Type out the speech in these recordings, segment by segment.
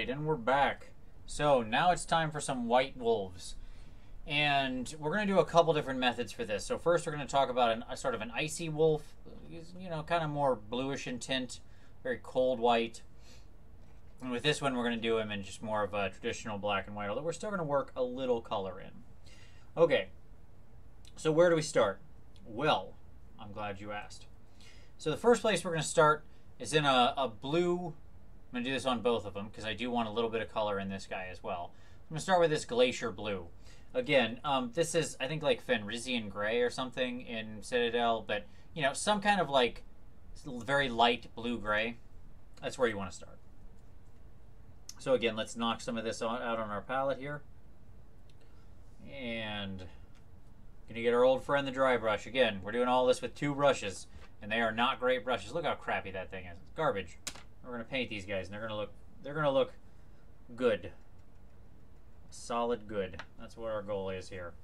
right, and we're back. So now it's time for some white wolves. And we're going to do a couple different methods for this. So first we're going to talk about an, a sort of an icy wolf, you know, kind of more bluish in tint, very cold white. And with this one we're going to do him in just more of a traditional black and white, although we're still going to work a little color in. Okay, so where do we start? Well, I'm glad you asked. So the first place we're going to start is in a, a blue I'm going to do this on both of them because I do want a little bit of color in this guy as well. I'm going to start with this Glacier Blue. Again, um, this is, I think, like Fenrisian Gray or something in Citadel, but, you know, some kind of, like, very light blue-gray. That's where you want to start. So again, let's knock some of this out on our palette here. And gonna get our old friend the dry brush. Again, we're doing all this with two brushes, and they are not great brushes. Look how crappy that thing is. It's garbage. We're gonna paint these guys, and they're gonna look they're gonna look good. Solid good. That's what our goal is here.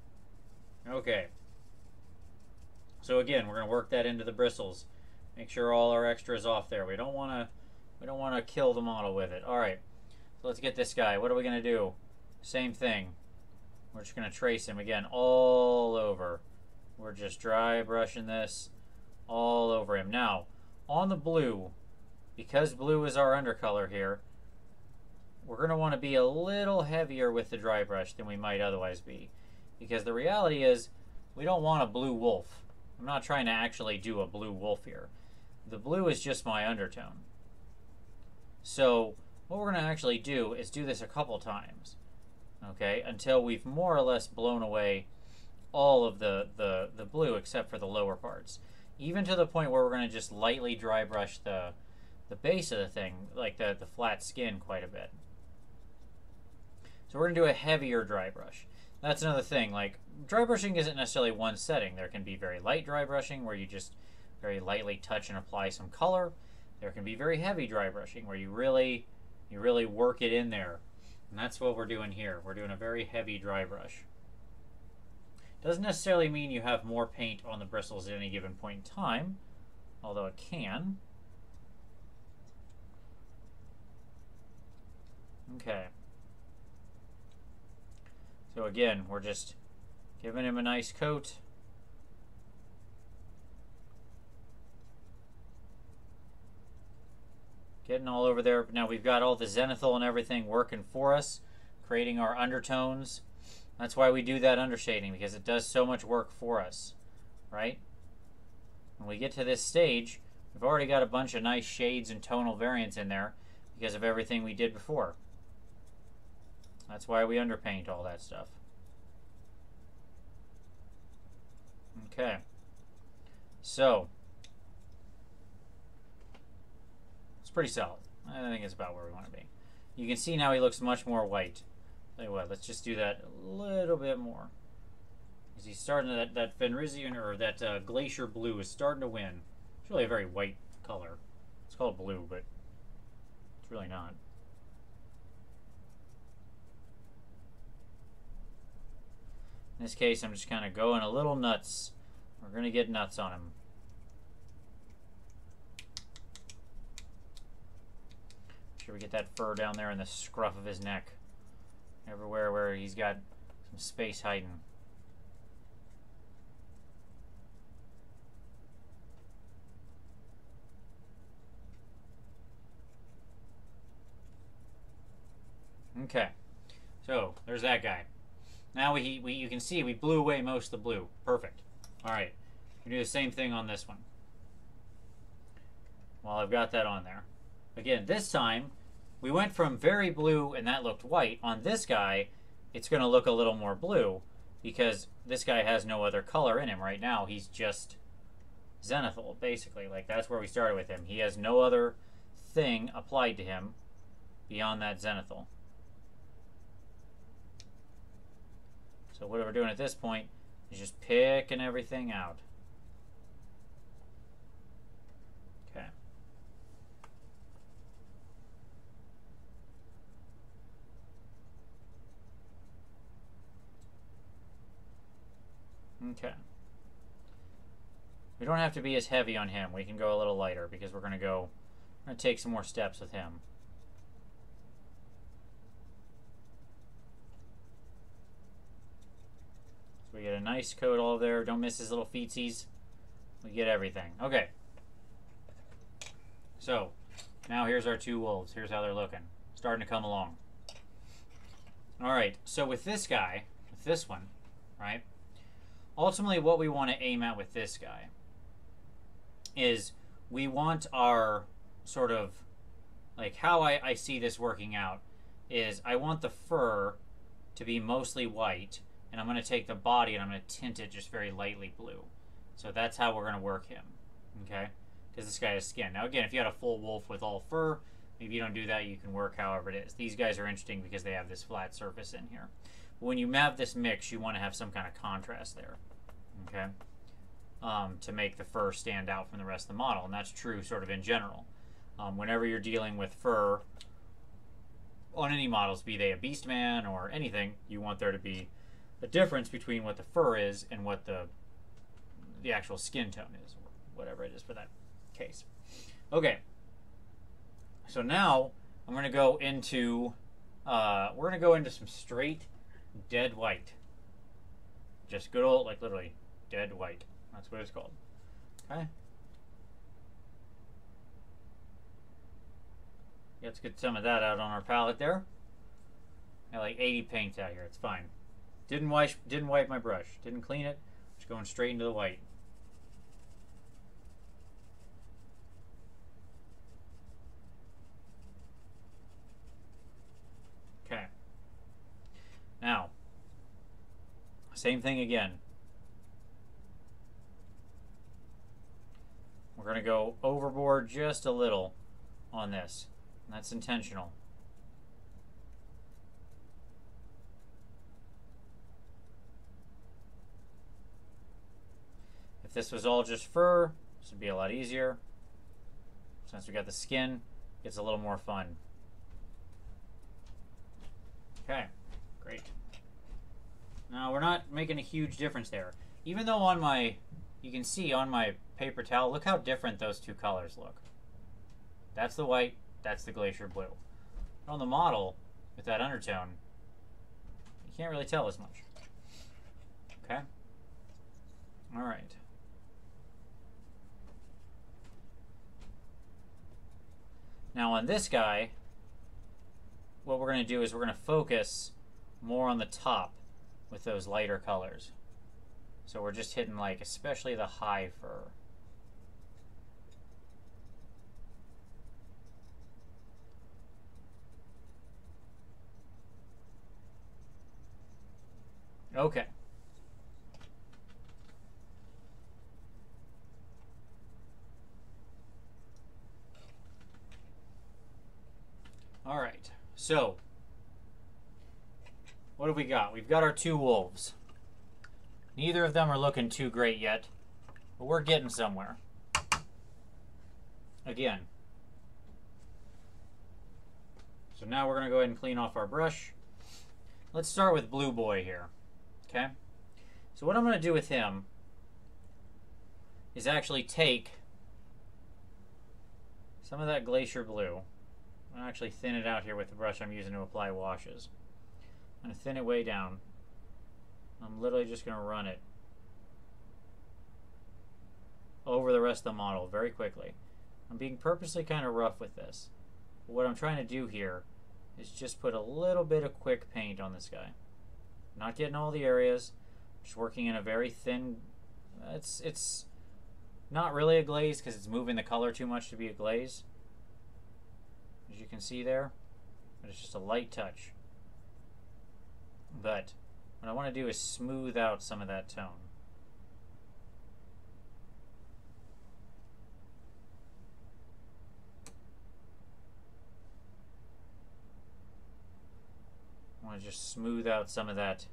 Okay. So again, we're gonna work that into the bristles. Make sure all our extra is off there. We don't wanna we don't wanna kill the model with it. Alright. So let's get this guy. What are we gonna do? Same thing. We're just gonna trace him again all over. We're just dry brushing this all over him. Now, on the blue, because blue is our undercolor here, we're going to want to be a little heavier with the dry brush than we might otherwise be. Because the reality is, we don't want a blue wolf. I'm not trying to actually do a blue wolf here. The blue is just my undertone. So, what we're going to actually do is do this a couple times. Okay, until we've more or less blown away all of the, the, the blue except for the lower parts. Even to the point where we're going to just lightly dry brush the, the base of the thing, like the, the flat skin, quite a bit. So we're going to do a heavier dry brush. That's another thing, like, dry brushing isn't necessarily one setting. There can be very light dry brushing, where you just very lightly touch and apply some color. There can be very heavy dry brushing, where you really, you really work it in there. And that's what we're doing here. We're doing a very heavy dry brush. Doesn't necessarily mean you have more paint on the bristles at any given point in time, although it can. Okay. So again, we're just giving him a nice coat. Getting all over there. Now we've got all the zenithal and everything working for us, creating our undertones. That's why we do that undershading, because it does so much work for us, right? When we get to this stage, we've already got a bunch of nice shades and tonal variants in there because of everything we did before. That's why we underpaint all that stuff. Okay. So, it's pretty solid. I think it's about where we want to be. You can see now he looks much more white. You what, let's just do that a little bit more. Because he's starting to, that, that Fenrisian, or that uh, Glacier Blue is starting to win. It's really a very white color. It's called blue, but it's really not. In this case, I'm just kind of going a little nuts. We're going to get nuts on him. Sure we get that fur down there in the scruff of his neck. Everywhere where he's got some space hiding. Okay, so there's that guy. Now we, we you can see we blew away most of the blue. Perfect. All right, we do the same thing on this one. Well, I've got that on there. Again, this time we went from very blue and that looked white. On this guy, it's going to look a little more blue because this guy has no other color in him right now. He's just zenithal, basically. Like, that's where we started with him. He has no other thing applied to him beyond that zenithal. So what we're doing at this point is just picking everything out. Okay. Okay. We don't have to be as heavy on him. We can go a little lighter because we're going to go, we're going to take some more steps with him. Get a nice coat all there. Don't miss his little feetsies. We get everything. Okay. So, now here's our two wolves. Here's how they're looking. Starting to come along. Alright, so with this guy, with this one, right? Ultimately, what we want to aim at with this guy is we want our sort of, like how I, I see this working out is I want the fur to be mostly white, and I'm going to take the body and I'm going to tint it just very lightly blue. So that's how we're going to work him, okay? Because this guy has skin. Now, again, if you had a full wolf with all fur, maybe you don't do that, you can work however it is. These guys are interesting because they have this flat surface in here. When you have this mix, you want to have some kind of contrast there, okay? Um, to make the fur stand out from the rest of the model, and that's true sort of in general. Um, whenever you're dealing with fur on any models, be they a Beastman or anything, you want there to be a difference between what the fur is and what the the actual skin tone is, or whatever it is for that case. Okay. So now I'm going to go into uh, we're going to go into some straight dead white. Just good old like literally dead white. That's what it's called. Okay. Let's get some of that out on our palette there. Got like 80 paints out here. It's fine. Didn't wipe, didn't wipe my brush. Didn't clean it. Just going straight into the white. Okay. Now, same thing again. We're going to go overboard just a little on this. That's intentional. This was all just fur, this would be a lot easier. Since we got the skin, it's a little more fun. Okay, great. Now we're not making a huge difference there. Even though on my, you can see on my paper towel, look how different those two colors look. That's the white, that's the glacier blue. On the model, with that undertone, you can't really tell as much. Okay? Alright. Now on this guy, what we're going to do is we're going to focus more on the top with those lighter colors. So we're just hitting like especially the high fur. Okay. All right. So, what have we got? We've got our two wolves. Neither of them are looking too great yet, but we're getting somewhere. Again. So now we're going to go ahead and clean off our brush. Let's start with Blue Boy here. Okay? So what I'm going to do with him is actually take some of that Glacier Blue. I'm actually thin it out here with the brush I'm using to apply washes. I'm to thin it way down. I'm literally just going to run it over the rest of the model very quickly. I'm being purposely kind of rough with this. What I'm trying to do here is just put a little bit of quick paint on this guy. Not getting all the areas, just working in a very thin, it's, it's not really a glaze because it's moving the color too much to be a glaze. As you can see there, it's just a light touch. But what I want to do is smooth out some of that tone. I want to just smooth out some of that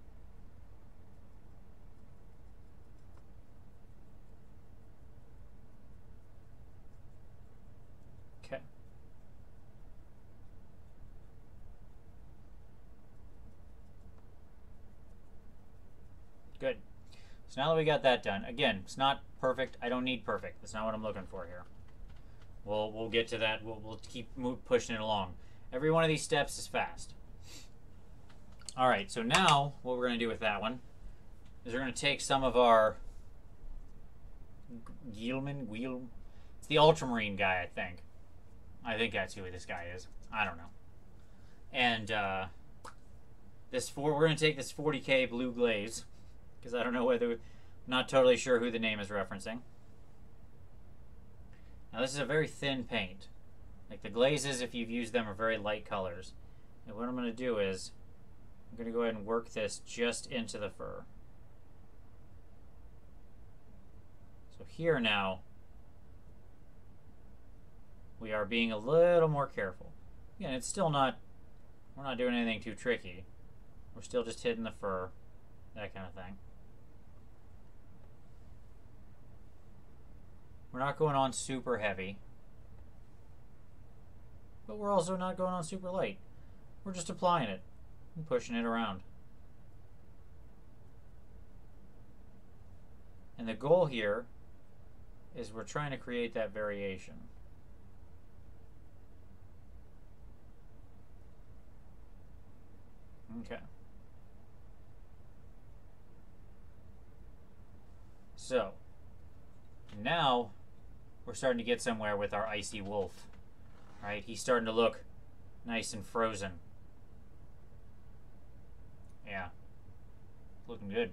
Okay. Good. So now that we got that done, again, it's not perfect. I don't need perfect. That's not what I'm looking for here. We'll, we'll get to that. We'll, we'll keep pushing it along. Every one of these steps is fast. All right, so now what we're going to do with that one is we're going to take some of our Guilliman, Wheel. It's the Ultramarine guy, I think. I think that's who this guy is. I don't know. And uh, this four, we're going to take this 40k blue glaze because I don't know whether, not totally sure who the name is referencing. Now this is a very thin paint. Like the glazes, if you've used them, are very light colors. And what I'm going to do is, I'm going to go ahead and work this just into the fur. So here now, we are being a little more careful. Again, it's still not, we're not doing anything too tricky. We're still just hitting the fur, that kind of thing. We're not going on super heavy. But we're also not going on super light. We're just applying it and pushing it around. And the goal here is we're trying to create that variation. Okay. So, now we're starting to get somewhere with our icy wolf. Right? He's starting to look nice and frozen. Yeah. Looking good.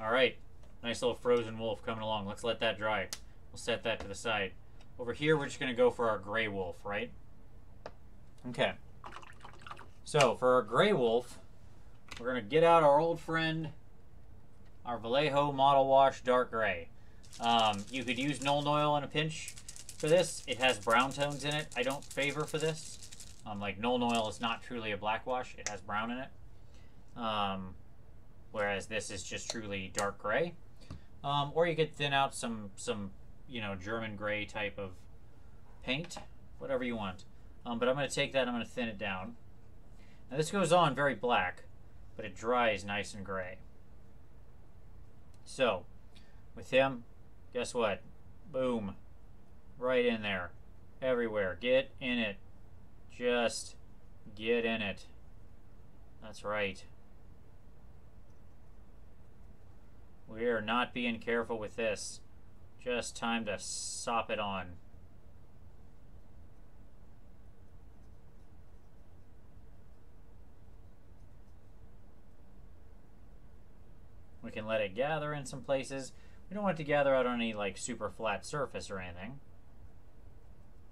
All right. Nice little frozen wolf coming along. Let's let that dry. We'll set that to the side. Over here, we're just going to go for our gray wolf, right? Okay. So, for our gray wolf, we're going to get out our old friend, our Vallejo Model Wash Dark Gray. Um, you could use Nuln Oil in a pinch for this. It has brown tones in it. I don't favor for this. Um, like Nuln Oil is not truly a black wash. It has brown in it. Um, whereas this is just truly dark gray. Um, or you could thin out some, some, you know, German gray type of paint, whatever you want. Um, but I'm going to take that, I'm going to thin it down. Now this goes on very black, but it dries nice and gray. So, with him, guess what? Boom. Right in there. Everywhere. Get in it. Just get in it. That's right. We are not being careful with this. Just time to sop it on. We can let it gather in some places. We don't want it to gather out on any like super flat surface or anything.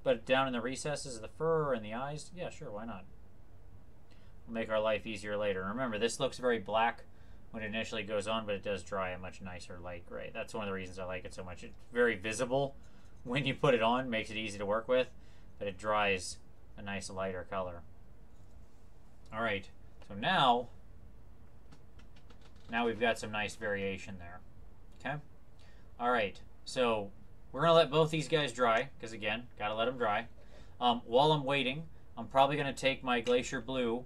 But down in the recesses of the fur and the eyes, yeah, sure, why not? We'll make our life easier later. Remember, this looks very black when it initially goes on, but it does dry a much nicer light gray. That's one of the reasons I like it so much. It's very visible when you put it on, makes it easy to work with, but it dries a nice lighter color. All right, so now, now we've got some nice variation there. Okay. All right, so we're to let both these guys dry, because again, got to let them dry. Um, while I'm waiting, I'm probably going to take my Glacier Blue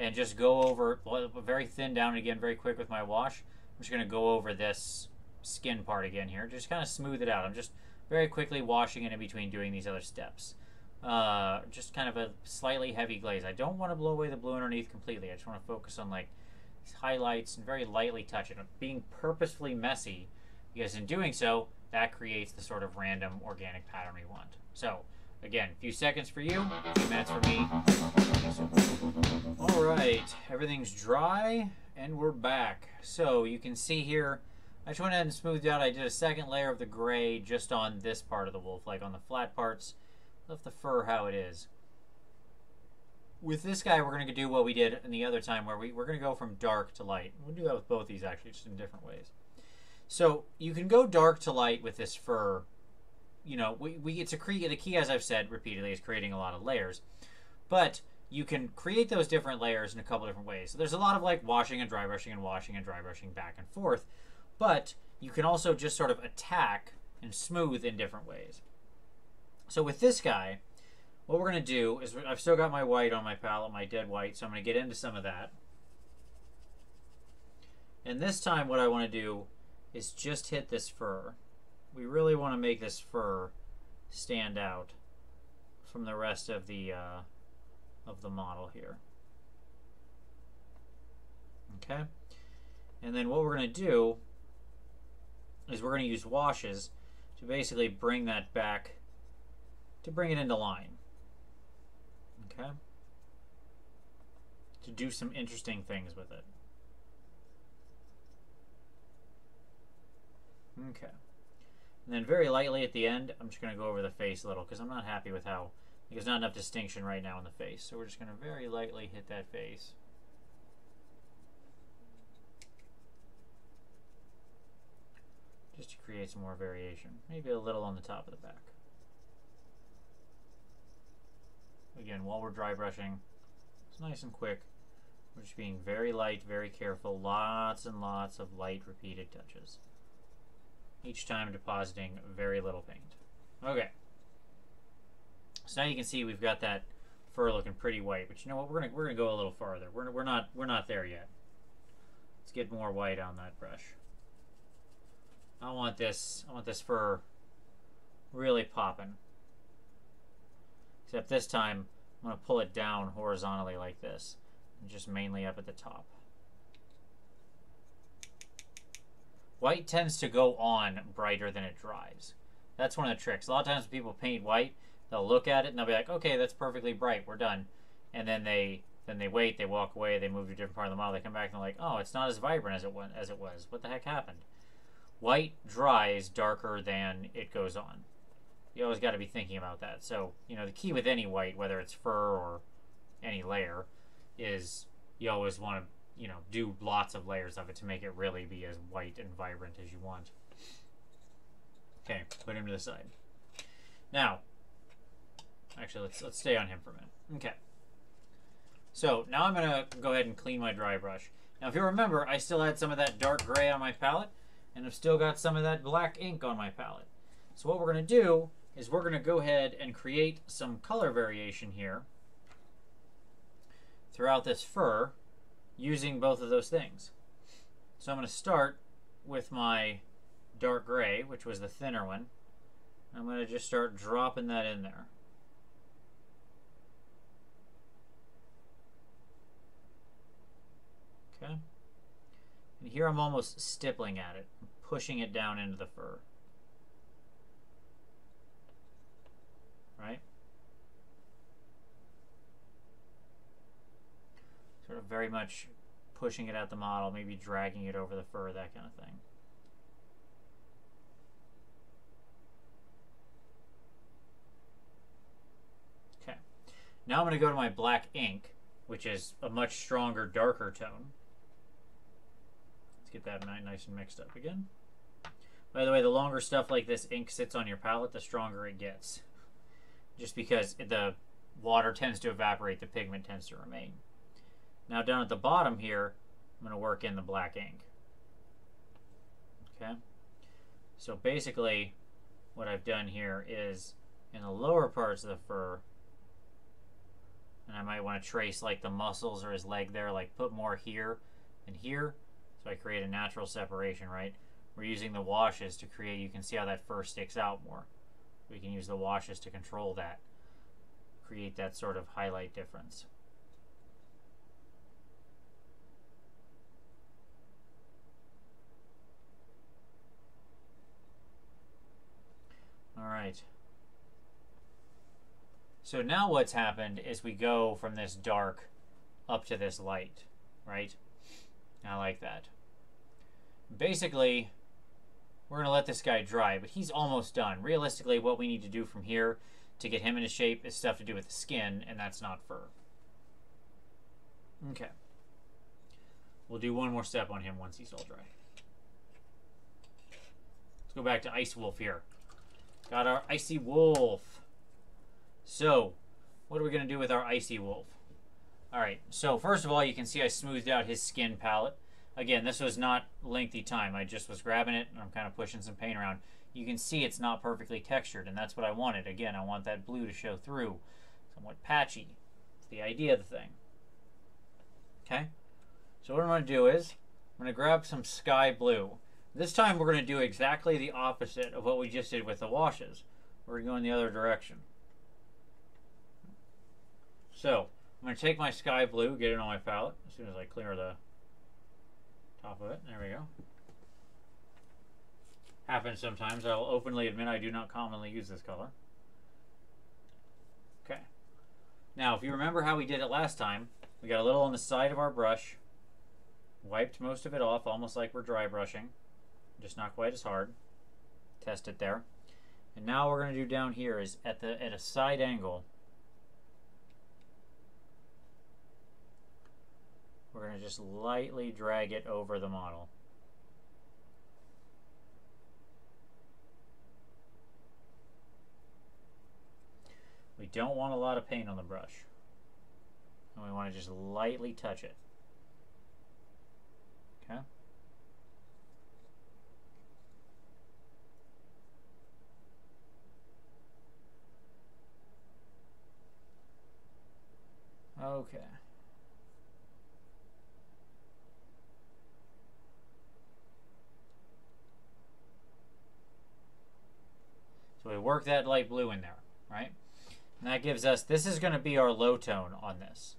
and just go over, very thin down again, very quick with my wash. I'm just going to go over this skin part again here, just kind of smooth it out. I'm just very quickly washing it in between doing these other steps. Uh, just kind of a slightly heavy glaze. I don't want to blow away the blue underneath completely. I just want to focus on like these highlights and very lightly touch it. I'm being purposefully messy because in doing so, that creates the sort of random organic pattern we want. So, again, a few seconds for you, a few minutes for me. All right, everything's dry, and we're back. So you can see here, I just went ahead and smoothed out. I did a second layer of the gray just on this part of the wolf, like on the flat parts. Left the fur how it is. With this guy, we're going to do what we did in the other time, where we, we're going to go from dark to light. We'll do that with both these, actually, just in different ways. So you can go dark to light with this fur. You know, we, we it's a create the key as I've said repeatedly is creating a lot of layers. But you can create those different layers in a couple different ways. So there's a lot of like washing and dry brushing and washing and dry brushing back and forth. But you can also just sort of attack and smooth in different ways. So with this guy, what we're going to do is I've still got my white on my palette, my dead white, so I'm going to get into some of that. And this time what I want to do is just hit this fur. We really want to make this fur stand out from the rest of the uh, of the model here. Okay, And then what we're going to do is we're going to use washes to basically bring that back, to bring it into line. Okay? To do some interesting things with it. Okay. And then very lightly at the end, I'm just going to go over the face a little because I'm not happy with how there's not enough distinction right now in the face. So we're just going to very lightly hit that face. Just to create some more variation. Maybe a little on the top of the back. Again, while we're dry brushing, it's nice and quick. We're just being very light, very careful. Lots and lots of light repeated touches each time depositing very little paint. Okay. So now you can see we've got that fur looking pretty white, but you know what? We're gonna we're gonna go a little farther. We're we're not we're not there yet. Let's get more white on that brush. I want this I want this fur really popping. Except this time I'm gonna pull it down horizontally like this, and just mainly up at the top. White tends to go on brighter than it dries. That's one of the tricks. A lot of times when people paint white, they'll look at it and they'll be like, okay, that's perfectly bright, we're done. And then they then they wait, they walk away, they move to a different part of the model, they come back and they're like, oh, it's not as vibrant as it was. As it was. What the heck happened? White dries darker than it goes on. You always got to be thinking about that. So, you know, the key with any white, whether it's fur or any layer, is you always want to you know, do lots of layers of it to make it really be as white and vibrant as you want. Okay, put him to the side. Now, actually, let's let's stay on him for a minute. Okay. So now I'm gonna go ahead and clean my dry brush. Now, if you remember, I still had some of that dark gray on my palette, and I've still got some of that black ink on my palette. So what we're gonna do is we're gonna go ahead and create some color variation here throughout this fur using both of those things. So I'm going to start with my dark gray, which was the thinner one. I'm going to just start dropping that in there. Okay. And here I'm almost stippling at it, pushing it down into the fur. Right? Sort of very much pushing it at the model, maybe dragging it over the fur, that kind of thing. Okay. Now I'm going to go to my black ink, which is a much stronger, darker tone. Let's get that nice and mixed up again. By the way, the longer stuff like this ink sits on your palette, the stronger it gets. Just because the water tends to evaporate, the pigment tends to remain. Now down at the bottom here, I'm going to work in the black ink. Okay. So basically, what I've done here is in the lower parts of the fur, and I might want to trace like the muscles or his leg there, like put more here and here, so I create a natural separation, right? We're using the washes to create, you can see how that fur sticks out more. We can use the washes to control that, create that sort of highlight difference. All right. So now what's happened is we go from this dark up to this light, right? I like that. Basically, we're going to let this guy dry, but he's almost done. Realistically, what we need to do from here to get him into shape is stuff to do with the skin, and that's not fur. Okay. We'll do one more step on him once he's all dry. Let's go back to Ice Wolf here. Got our Icy Wolf. So, what are we going to do with our Icy Wolf? Alright, so first of all, you can see I smoothed out his skin palette. Again, this was not lengthy time. I just was grabbing it and I'm kind of pushing some paint around. You can see it's not perfectly textured, and that's what I wanted. Again, I want that blue to show through. Somewhat patchy. It's the idea of the thing. Okay? So what I'm going to do is, I'm going to grab some sky blue. This time we're going to do exactly the opposite of what we just did with the washes. We're going the other direction. So, I'm going to take my sky blue, get it on my palette, as soon as I clear the top of it. There we go. Happens sometimes. I'll openly admit I do not commonly use this color. Okay. Now, if you remember how we did it last time, we got a little on the side of our brush, wiped most of it off, almost like we're dry brushing, just not quite as hard. Test it there. And now we're going to do down here is at the at a side angle, we're going to just lightly drag it over the model. We don't want a lot of paint on the brush. And we want to just lightly touch it. Okay? Okay. So we work that light blue in there, right? And that gives us, this is going to be our low tone on this,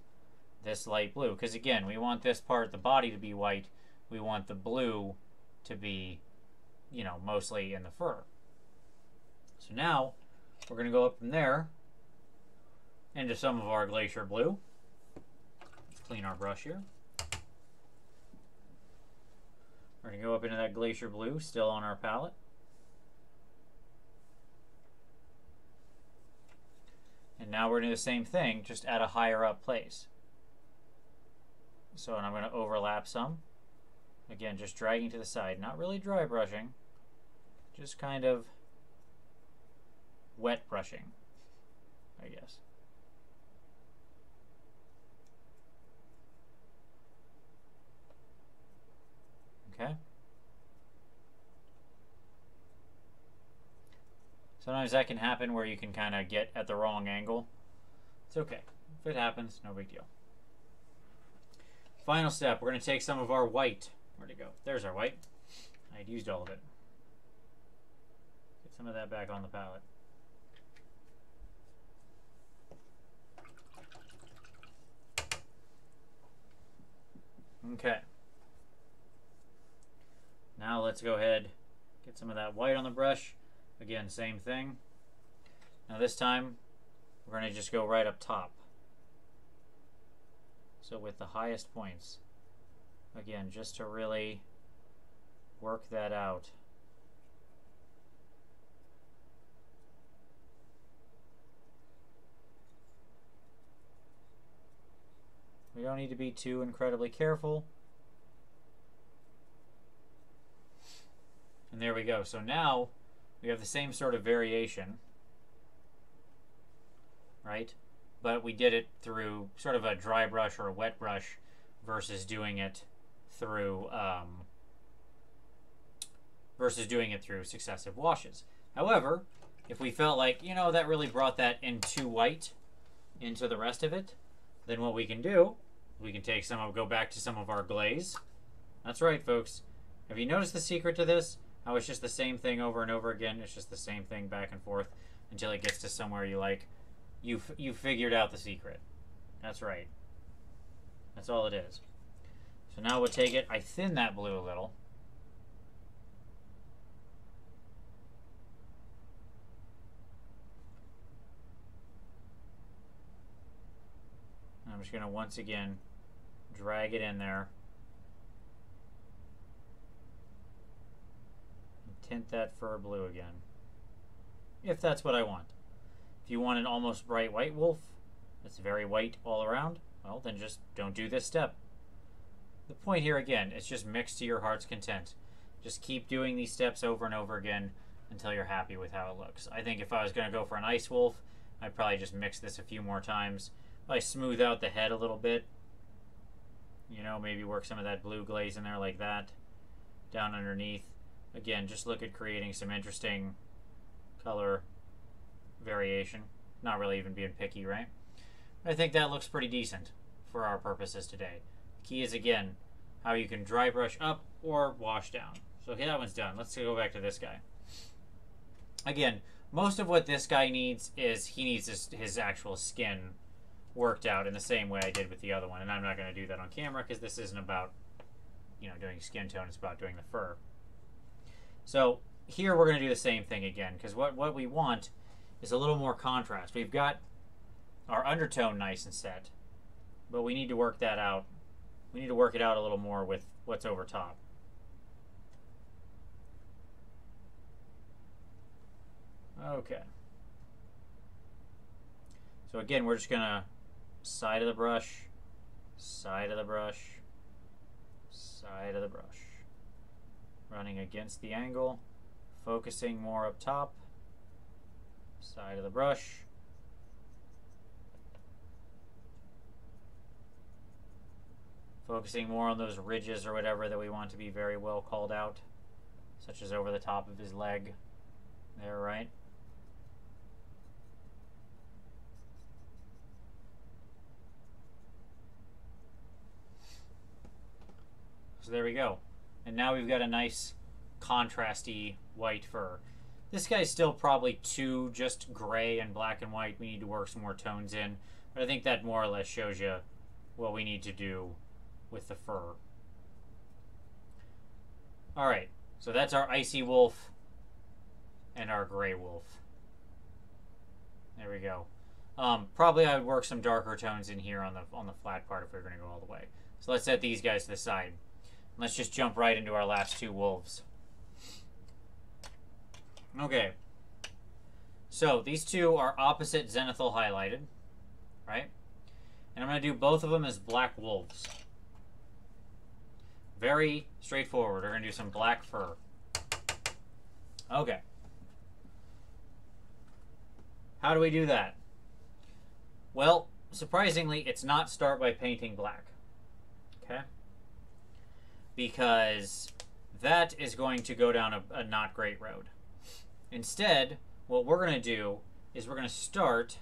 this light blue. Because again, we want this part, the body to be white. We want the blue to be, you know, mostly in the fur. So now, we're going to go up from there into some of our glacier blue. Clean our brush here. We're going to go up into that glacier blue, still on our palette. And now we're doing the same thing, just at a higher up place. So, and I'm going to overlap some. Again, just dragging to the side. Not really dry brushing. Just kind of wet brushing, I guess. Okay. Sometimes that can happen where you can kind of get at the wrong angle. It's okay. If it happens, no big deal. Final step, we're going to take some of our white. Where'd it go? There's our white. I had used all of it. Get some of that back on the palette. Okay. Now let's go ahead, get some of that white on the brush. Again, same thing. Now this time, we're going to just go right up top. So with the highest points. Again, just to really work that out. We don't need to be too incredibly careful. And there we go. So now we have the same sort of variation, right? But we did it through sort of a dry brush or a wet brush versus doing it through um, versus doing it through successive washes. However, if we felt like, you know, that really brought that in too white into the rest of it, then what we can do, we can take some of, go back to some of our glaze. That's right, folks. Have you noticed the secret to this? How it's just the same thing over and over again. It's just the same thing back and forth until it gets to somewhere you like. You you figured out the secret. That's right. That's all it is. So now we'll take it. I thin that blue a little. I'm just going to once again drag it in there. Tint that fur blue again. If that's what I want. If you want an almost bright white wolf, that's very white all around, well, then just don't do this step. The point here, again, is just mix to your heart's content. Just keep doing these steps over and over again until you're happy with how it looks. I think if I was going to go for an ice wolf, I'd probably just mix this a few more times. I smooth out the head a little bit, you know, maybe work some of that blue glaze in there like that, down underneath. Again, just look at creating some interesting color variation. Not really even being picky, right? I think that looks pretty decent for our purposes today. The Key is, again, how you can dry brush up or wash down. So okay, that one's done. Let's go back to this guy. Again, most of what this guy needs is he needs his, his actual skin worked out in the same way I did with the other one. And I'm not going to do that on camera because this isn't about you know doing skin tone; it's about doing the fur. So here we're going to do the same thing again because what what we want is a little more contrast. We've got our undertone nice and set, but we need to work that out. We need to work it out a little more with what's over top. Okay. So again, we're just gonna side of the brush, side of the brush, side of the brush. Running against the angle, focusing more up top, side of the brush. Focusing more on those ridges or whatever that we want to be very well called out, such as over the top of his leg. There, right? So there we go. And now we've got a nice contrasty white fur. This guy's still probably too just gray and black and white. We need to work some more tones in. But I think that more or less shows you what we need to do with the fur. Alright, so that's our icy wolf and our gray wolf. There we go. Um, probably I would work some darker tones in here on the on the flat part if we are going to go all the way. So let's set these guys to the side. Let's just jump right into our last two wolves. Okay. So these two are opposite zenithal highlighted, right? And I'm going to do both of them as black wolves. Very straightforward. We're going to do some black fur. Okay. How do we do that? Well, surprisingly, it's not start by painting black. Because that is going to go down a, a not great road. Instead, what we're going to do is we're going to start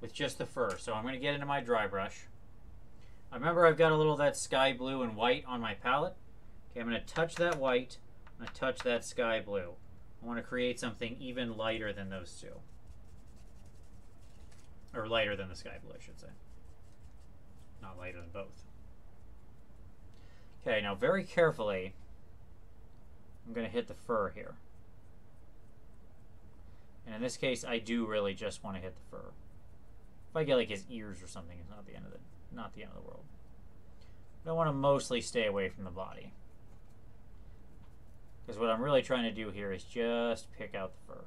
with just the fur. So I'm going to get into my dry brush. I remember I've got a little of that sky blue and white on my palette. Okay, I'm going to touch that white. I'm going to touch that sky blue. I want to create something even lighter than those two. Or lighter than the sky blue, I should say. Not lighter than both. Okay, now very carefully, I'm going to hit the fur here. And in this case, I do really just want to hit the fur. If I get like his ears or something, it's not the end of the not the end of the world. But I want to mostly stay away from the body. Because what I'm really trying to do here is just pick out the fur.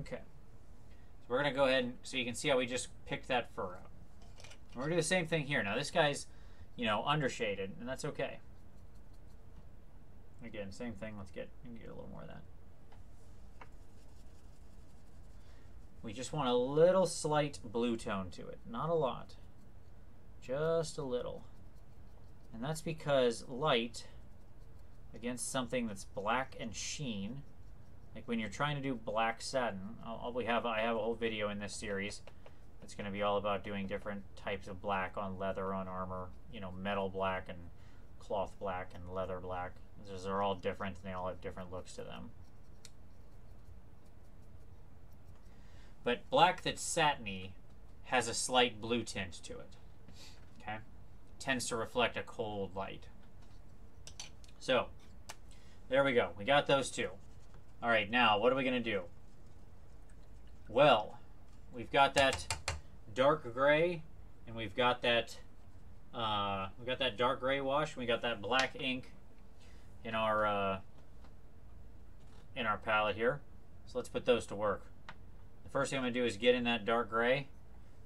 Okay. So we're going to go ahead and, so you can see how we just picked that fur out. We're going to do the same thing here. Now this guy's, you know, undershaded, and that's okay. Again, same thing. Let's get, get a little more of that. We just want a little slight blue tone to it. Not a lot. Just a little. And that's because light against something that's black and sheen like when you're trying to do black satin, I'll, we have I have a whole video in this series. It's going to be all about doing different types of black on leather, on armor. You know, metal black and cloth black and leather black. Those are all different, and they all have different looks to them. But black that's satiny has a slight blue tint to it. Okay, tends to reflect a cold light. So, there we go. We got those two. All right, now what are we going to do? Well, we've got that dark gray, and we've got that uh, we got that dark gray wash, and we got that black ink in our uh, in our palette here. So let's put those to work. The first thing I'm going to do is get in that dark gray,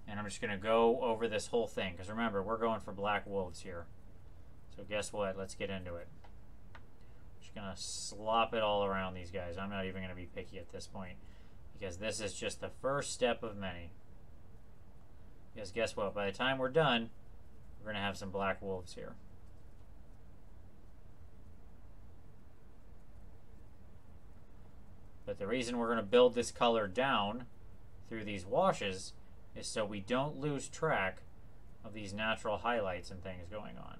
and I'm just going to go over this whole thing. Because remember, we're going for black wolves here. So guess what? Let's get into it. Just gonna slop it all around these guys. I'm not even gonna be picky at this point because this is just the first step of many. Because guess what? By the time we're done, we're gonna have some black wolves here. But the reason we're going to build this color down through these washes is so we don't lose track of these natural highlights and things going on.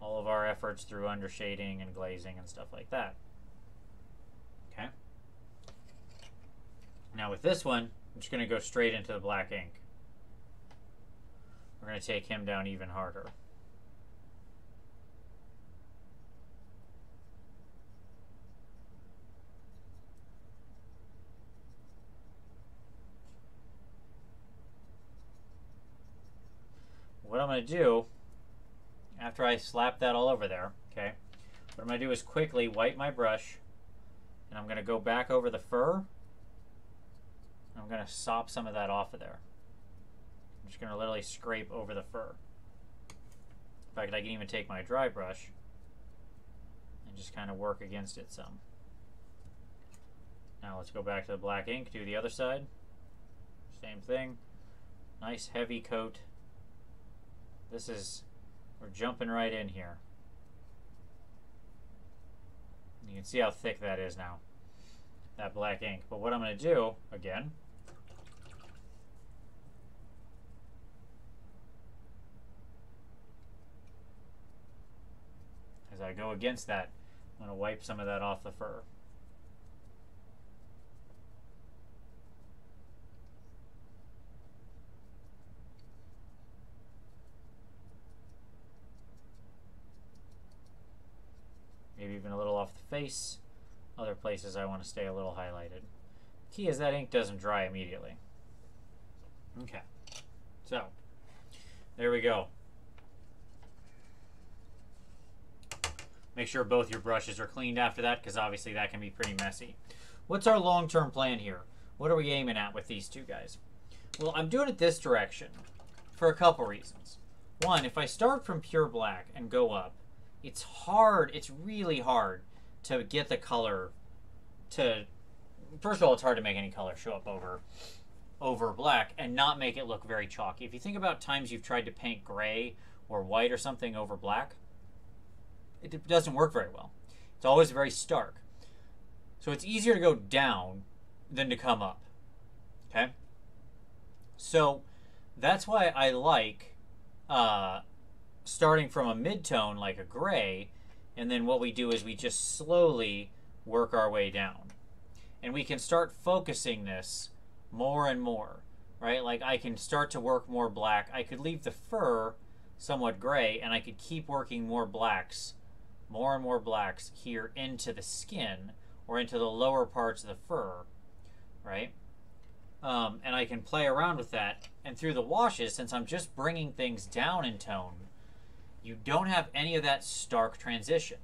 All of our efforts through undershading and glazing and stuff like that. Okay. Now with this one, I'm just going to go straight into the black ink. We're going to take him down even harder. What I'm going to do, after I slap that all over there, okay, what I'm going to do is quickly wipe my brush, and I'm going to go back over the fur. I'm going to sop some of that off of there. I'm just going to literally scrape over the fur. In fact, I can even take my dry brush and just kind of work against it some. Now let's go back to the black ink, do the other side. Same thing. Nice heavy coat. This is, we're jumping right in here. You can see how thick that is now, that black ink. But what I'm going to do, again, as I go against that, I'm going to wipe some of that off the fur. Even a little off the face. Other places I want to stay a little highlighted. Key is that ink doesn't dry immediately. Okay, so there we go. Make sure both your brushes are cleaned after that because obviously that can be pretty messy. What's our long-term plan here? What are we aiming at with these two guys? Well, I'm doing it this direction for a couple reasons. One, if I start from pure black and go up, it's hard. It's really hard to get the color to. First of all, it's hard to make any color show up over over black and not make it look very chalky. If you think about times you've tried to paint gray or white or something over black, it doesn't work very well. It's always very stark. So it's easier to go down than to come up. Okay? So that's why I like uh, starting from a midtone like a gray, and then what we do is we just slowly work our way down. And we can start focusing this more and more, right? Like I can start to work more black. I could leave the fur somewhat gray, and I could keep working more blacks, more and more blacks here into the skin or into the lower parts of the fur, right? Um, and I can play around with that. And through the washes, since I'm just bringing things down in tone, you don't have any of that stark transition,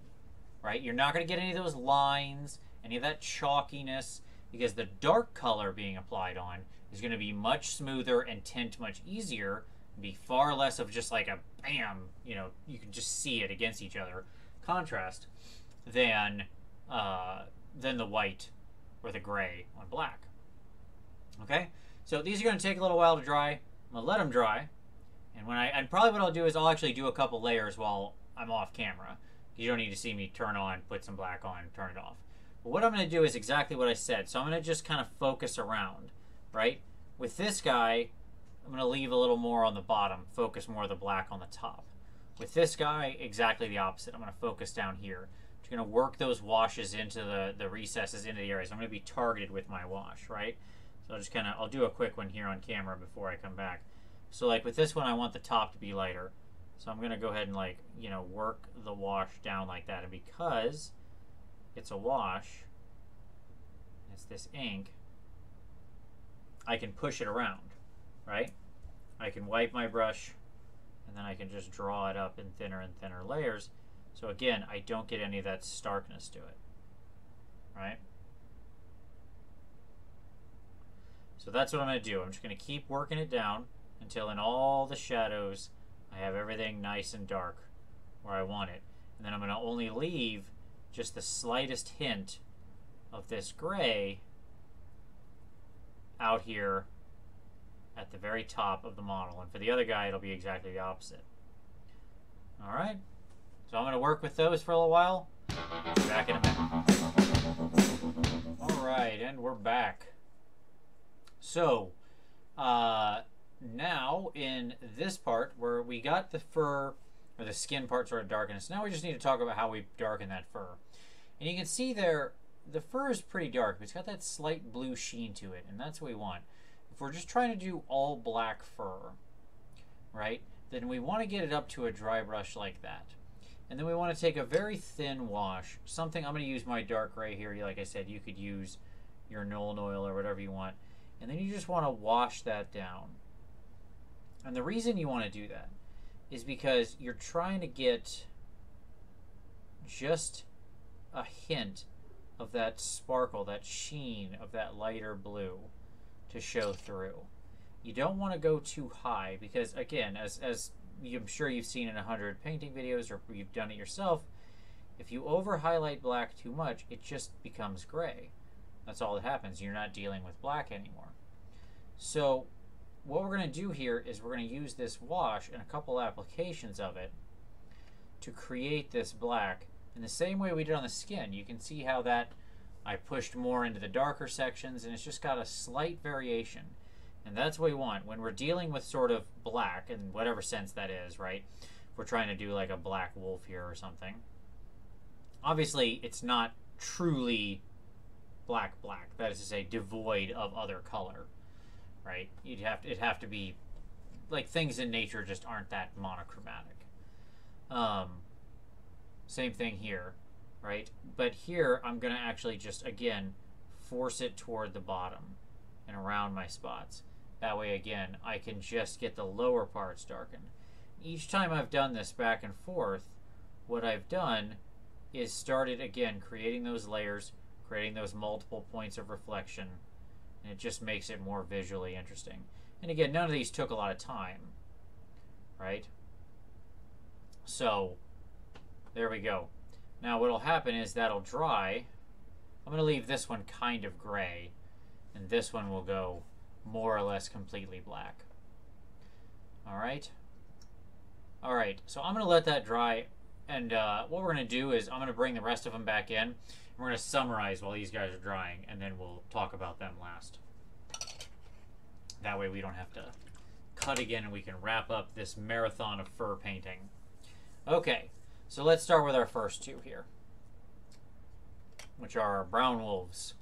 right? You're not going to get any of those lines, any of that chalkiness, because the dark color being applied on is going to be much smoother and tint much easier, be far less of just like a bam, you know, you can just see it against each other contrast than uh, than the white or the gray on black. Okay, so these are going to take a little while to dry. I'm going to let them dry. And when I and probably what I'll do is I'll actually do a couple layers while I'm off camera. You don't need to see me turn on, put some black on, turn it off. But what I'm going to do is exactly what I said. So I'm going to just kind of focus around, right? With this guy, I'm going to leave a little more on the bottom, focus more of the black on the top. With this guy, exactly the opposite. I'm going to focus down here. I'm going to work those washes into the, the recesses, into the areas. I'm going to be targeted with my wash, right? So I'll just kind of, I'll do a quick one here on camera before I come back. So like with this one, I want the top to be lighter. So I'm going to go ahead and like, you know, work the wash down like that. And because it's a wash, it's this ink, I can push it around, right? I can wipe my brush and then I can just draw it up in thinner and thinner layers. So again, I don't get any of that starkness to it, right? So that's what I'm to do. I'm just going to keep working it down until in all the shadows I have everything nice and dark where I want it. And then I'm going to only leave just the slightest hint of this gray out here at the very top of the model. And for the other guy, it'll be exactly the opposite. All right. So I'm going to work with those for a little while. Back in a minute. All right, and we're back. So, uh, now in this part where we got the fur or the skin part sort of darkened, so now we just need to talk about how we darken that fur. And you can see there, the fur is pretty dark, but it's got that slight blue sheen to it, and that's what we want. If we're just trying to do all black fur, right, then we want to get it up to a dry brush like that. And then we want to take a very thin wash, something, I'm going to use my dark gray here, like I said, you could use your Nuln Oil or whatever you want. And then you just want to wash that down. And the reason you want to do that is because you're trying to get just a hint of that sparkle, that sheen of that lighter blue to show through. You don't want to go too high because, again, as, as I'm sure you've seen in a hundred painting videos or you've done it yourself, if you over highlight black too much, it just becomes gray. That's all that happens. You're not dealing with black anymore. So what we're going to do here is we're going to use this wash and a couple applications of it to create this black in the same way we did on the skin. You can see how that I pushed more into the darker sections and it's just got a slight variation. And that's what we want. When we're dealing with sort of black, in whatever sense that is, right? If we're trying to do like a black wolf here or something. Obviously, it's not truly black black. That is to say, devoid of other color right? You'd have to, it'd have to be like things in nature just aren't that monochromatic. Um, same thing here, right? But here I'm going to actually just again force it toward the bottom and around my spots. That way again I can just get the lower parts darkened. Each time I've done this back and forth, what I've done is started again creating those layers, creating those multiple points of reflection and it just makes it more visually interesting. And again, none of these took a lot of time, right? So, there we go. Now what'll happen is that'll dry. I'm going to leave this one kind of gray, and this one will go more or less completely black. Alright? Alright, so I'm going to let that dry, and uh, what we're going to do is I'm going to bring the rest of them back in, we're going to summarize while these guys are drying, and then we'll talk about them last. That way we don't have to cut again and we can wrap up this marathon of fur painting. Okay, so let's start with our first two here, which are our brown wolves.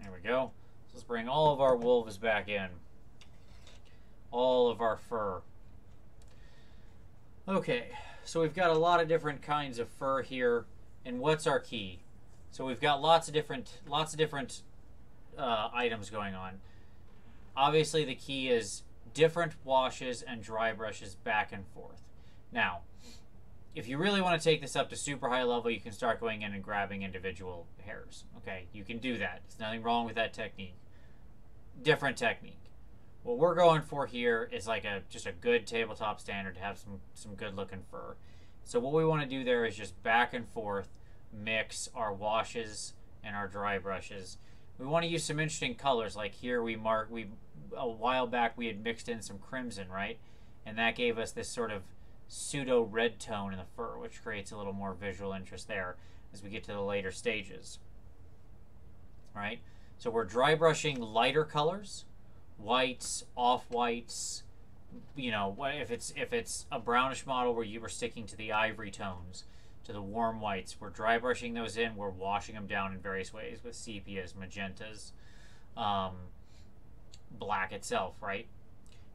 There we go. So let's bring all of our wolves back in. All of our fur. Okay, so we've got a lot of different kinds of fur here. And what's our key? So we've got lots of different lots of different uh, items going on. Obviously, the key is different washes and dry brushes back and forth. Now, if you really want to take this up to super high level, you can start going in and grabbing individual hairs. Okay, you can do that. There's nothing wrong with that technique. Different technique. What we're going for here is like a just a good tabletop standard to have some some good looking fur. So what we want to do there is just back and forth mix our washes and our dry brushes. We want to use some interesting colors. Like here we mark we a while back we had mixed in some crimson, right? And that gave us this sort of pseudo red tone in the fur, which creates a little more visual interest there as we get to the later stages. Right? So we're dry brushing lighter colors, whites, off-whites, you know, what if it's if it's a brownish model where you were sticking to the ivory tones, to the warm whites, we're dry brushing those in. We're washing them down in various ways with sepias, magentas, um, black itself, right?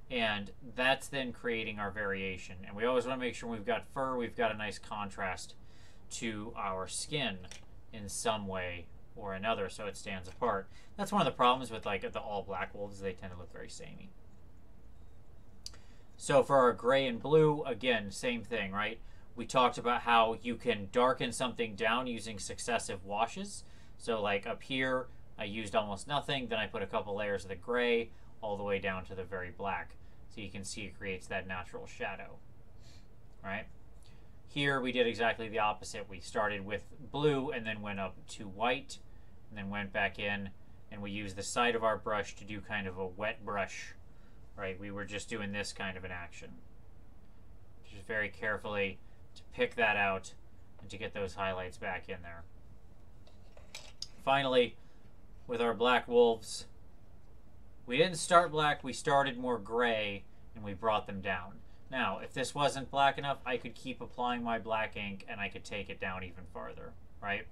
And that's then creating our variation. And we always want to make sure we've got fur, we've got a nice contrast to our skin in some way or another so it stands apart. That's one of the problems with like the all black wolves, they tend to look very samey. So for our gray and blue, again, same thing, right? We talked about how you can darken something down using successive washes. So like up here, I used almost nothing, then I put a couple layers of the gray all the way down to the very black. So you can see it creates that natural shadow, right? Here we did exactly the opposite. We started with blue and then went up to white and then went back in and we used the side of our brush to do kind of a wet brush right? We were just doing this kind of an action. Just very carefully to pick that out and to get those highlights back in there. Finally, with our black wolves, we didn't start black, we started more gray, and we brought them down. Now, if this wasn't black enough, I could keep applying my black ink and I could take it down even farther, right?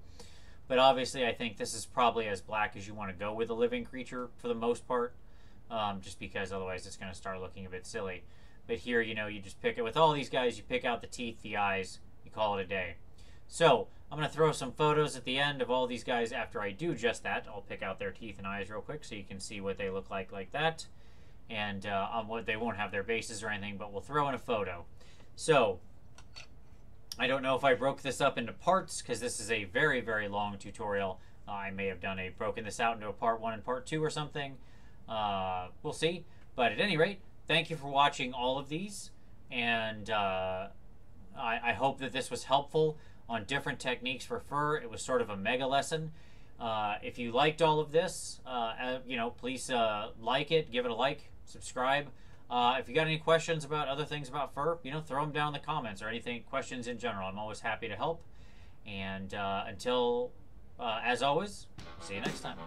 But obviously, I think this is probably as black as you want to go with a living creature for the most part, um, just because otherwise it's going to start looking a bit silly. But here, you know, you just pick it. With all these guys, you pick out the teeth, the eyes, you call it a day. So, I'm going to throw some photos at the end of all these guys after I do just that. I'll pick out their teeth and eyes real quick so you can see what they look like like that. And uh, on what they won't have their bases or anything, but we'll throw in a photo. So, I don't know if I broke this up into parts because this is a very, very long tutorial. Uh, I may have done a broken this out into a part one and part two or something. Uh, we'll see. But at any rate, thank you for watching all of these. And uh, I, I, hope that this was helpful on different techniques for fur. It was sort of a mega lesson. Uh, if you liked all of this, uh, uh, you know, please like it, give it a like, subscribe. Uh, if you got any questions about other things about fur, you know, throw them down in the comments or anything, questions in general. I'm always happy to help. And uh, until, uh, as always, see you next time.